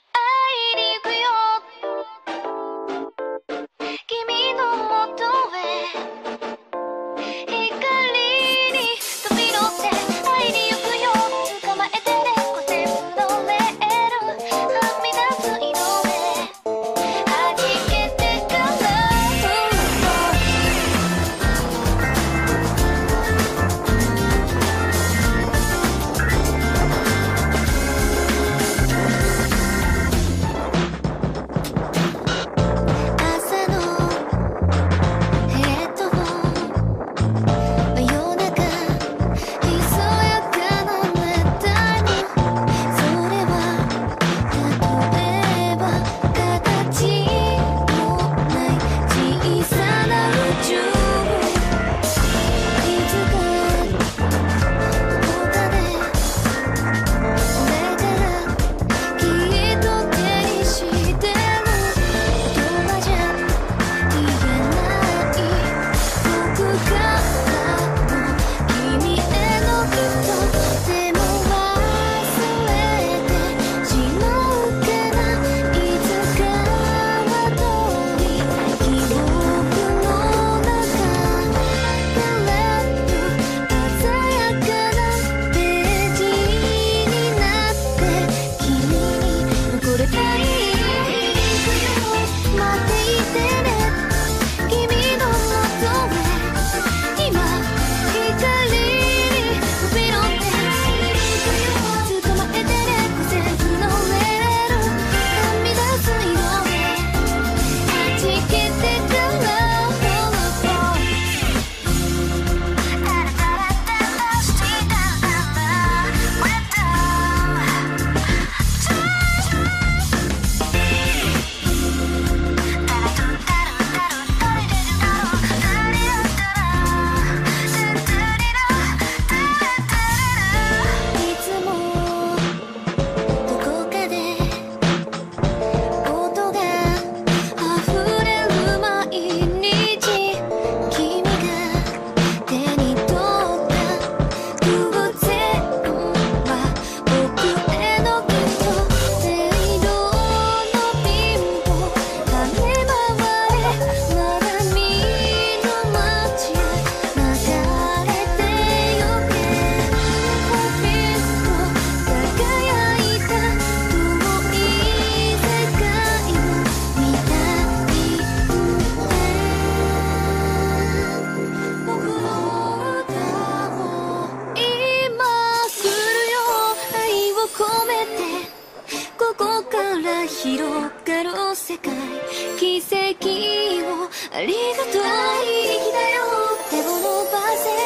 Oh. こから広がる世界。奇跡をありがとう生きだよ。手を伸ばせ。